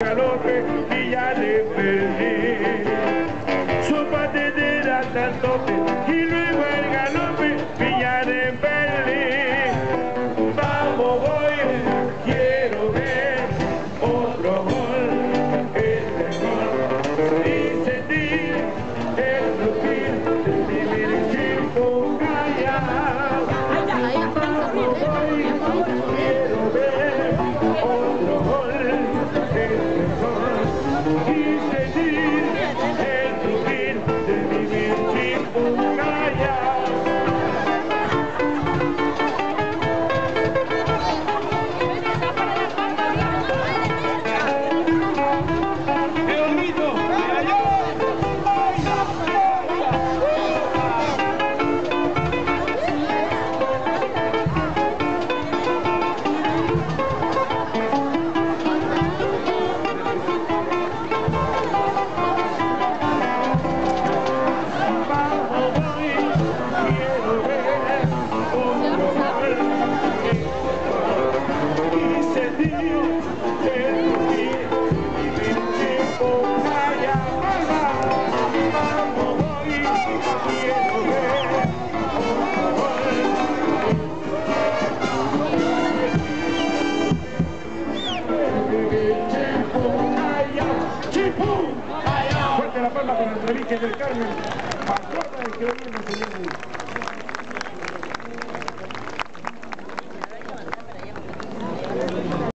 galope y ya le perdí. Su patetera tanto y luego el galope y ya le perdí. Vamos, voy, quiero ver otro gol, este gol y sentir el rugir de mi equipo callado. Vamos, voy, quiero ver otro gol, Fuerte la palma con el del Carmen. Patrona del que hoy señores.